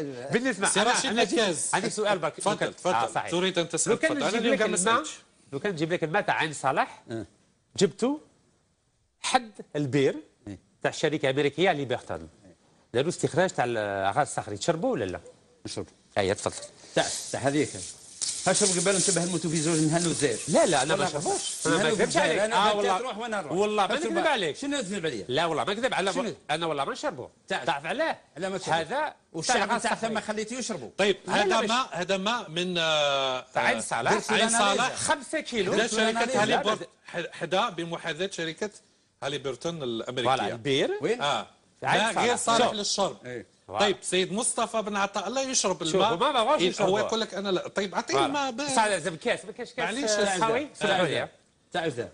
بالنسبة سي رشيد عندي نكاز. عندي سؤال برك تفضل تفضل آه،. تريد أن تسأل لو كان تفضل. اليوم لك ما الماء. لو كان نجيب لك الماء تاع عين صالح جبتو حد البير تاع الشركة الأمريكية ليبرتون داروا استخراج تاع الغاز الصخري تشربوا ولا لا؟ نشرب اي تفضل تاع هذيك هشرب قبل انتبه نموتوا في زوج نهنوا الزير لا لا أنا ما والله شربوش أنا ما نكذبش. عليك. أنا بديت والله تروح وأنا نروح؟ والله ما. نكذب عليك. شنو تكذب عليا لا والله ما نكذب على؟ أنا والله ما نشربوه تعرف. علاه لا ما. هذا والشعب تاع ثم. خليته يشربوا طيب هذا ماء هذا ماء من آه، تاع عين آه، صالح. عين صالح. ليزر. 5 كيلو. لنا شركة. هالي بورت حدا بمحاذاه شركة هالي بيرتون فوالا الامريكيه البير وين؟ آه صالح. غير صالح شوف. للشرب. إيه. طيب سيد مصطفى بن عطاء الله يشرب الماء. ما بغاوش إيه، يشربوه. هو يقول لك أنا لا. طيب أعطيني الماء بس بقى. على زب كاس ما معليش، لا، لي تاع ذا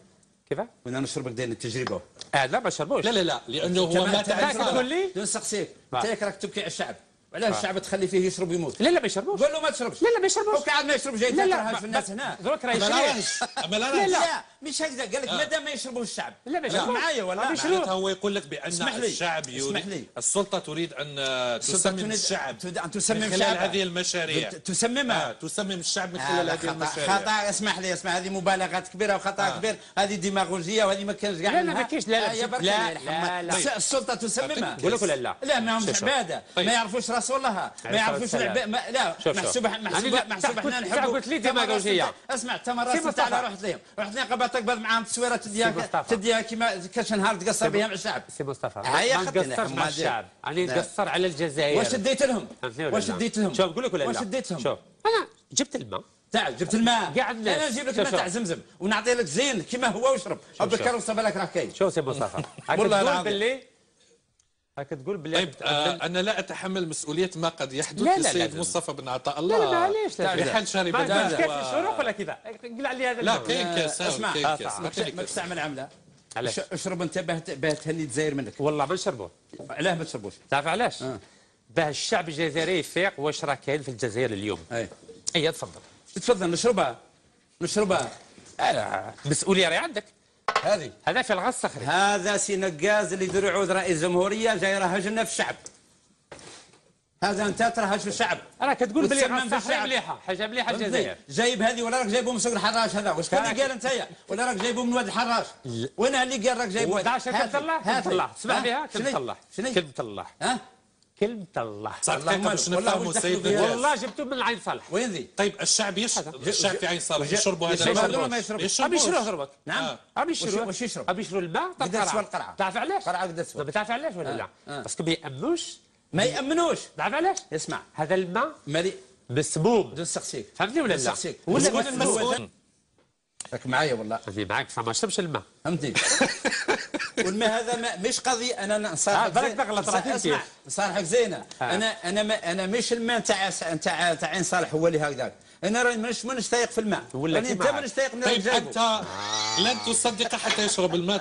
كيف؟ وأنا نشرب دين التجربة. آه لا ما شربوش. لا لا لا لأنه هو تاع عين تقول لي؟ دون سقسيك آه. انت راك تبكي على الشعب. وعلاش الشعب تخلي فيه يشرب يموت لا لا ما يشربوش. قول له ما تشربش. لا لا ما يشربوش. وقاعد ما يشرب جاي لا لا في الناس هنا. دروك راه لا راهش أما لا لا، راهش لا. لا مش هكذا. قال لك مادام ما يشربوش الشعب. لا، ما يشربوش. معايا ولا ما يشربوش. معناتها هو يقول لك بأن. الشعب يريد اسمح لي. السلطة تريد أن تسمم الشعب. أن تسمم من خلال الشعب. هذه المشاريع. تسممها. آه تسمم الشعب من آه، خلال لا، هذه المشاريع. خطأ. اسمح لي اسمع هذه مبالغات كبيرة وخطأ آه. كبير. هذه ديماغوجية وهذه ما كانش كاع لا، لا،. ما كاينش، لا، لا، آه، لا، السلطة تسممها. أعطيك قول لك ولا لا؟ لا ما همش. عبادة. طيب. ما يعرفوش رسول الله ما عليه يعرفوش العباد ما لا. محسوب محسوب لا، محسوب تاع إحنا قلت- نحبوا تاع قلت لي ديماغوجية. تاع- اسمع تمارس سي تاع مصطفى. رحت لهم رحت لهم قبل تقبل معاهم تصويره تديها. تديها كيما كاش نهار تقصر بها مع الشعب سي مصطفى ما نقصرش مع. الشعب أنا لا. نقصر على الجزائر واش ديت لهم ولا واش؟ ديت لهم شوف نقول لك ولا لا واش ديت لهم شوف أنا جبت الماء تاع جبت الماء قاع الناس. أنا نجيب لك الماء. تاع زمزم ونعطي لك زين كيما هو واشرب شوف. بكر وصب لك راه كاين شوف سي مصطفى والله العظيم. باللي هاك تقول باللي طيب آه أنا لا أتحمل مسؤولية ما قد يحدث لا، لا، لا، للسيد لا. مصطفى بن عطاء لا الله لا معليش لا بحال شارب ما كيف الشروق ولا كذا قل علي هذا لا. كاين كاس اسمع. كاس. ما كاس. تستعمل عمله علاش؟ اش- اشرب انت باه باه تهني الجزائر منك والله ما نشربوه علاه ما تشربوش تعرف علاش؟ آه. باه الشعب الجزائري يفيق واش راه كاين في الجزائر اليوم أي اي تفضل تفضل نشربها نشربها آه، مسؤولية راهي عندك هذه. هذا في الغاز الصخري هذا سي نقاز اللي يدير عود رئيس الجمهوريه جاي يرهجنا في الشعب. هذا أنت ترهج في الشعب. راك تقول بلي غاز الصخري. مليحه حاجة مليحه؟ الجزائر. جايب هذه ولا راك جايبه من سوق الحراش هذا؟ واش كان قال أنت ولا راك جايبه من واد الحراش؟ وين اللي قال راك جايبه وداعش كتطلع كتطلع تسمع بها؟ كتطلع شنو كتطلع ها؟ كلمة الله باش والله نفهموا وش السيد. والله جبتو من العين صالح وين ذي طيب الشعب يشرب الشعب في عين صالح يشربوا هذا يشربوا الماء ولا ما يشربوا؟ أبي يشرو ضربك نعم آه. أبي وش- يشرو وش يشرب؟ أبي يشرو الماء هو القرعة؟ تعرف علاش؟ قرعة قداش هو؟ ما تعرف علاش ولا لا؟ آه. باسكو ما يامنوش ما يأمنوش تعرف علاش؟ اسمع هذا الماء مالي مسموم بدون سقسيك فهمتني ولا لا؟ سقسيك. ولا المسؤول؟ راك معايا والله معاك فما شربش الماء فهمتني والماء هذا ما مش قضية أنا بالك زين. تغلط، راه اسمع كيف. نصالحك زينة آه. أنا أنا ما أنا مش الماء تاع تاع تاع عين صالح هو اللي هكذاك أنا راني مش مانيش تايق في الماء ولا أنت. مانيش تايق من طيب. أنت لن تصدق حتى يشرب الماء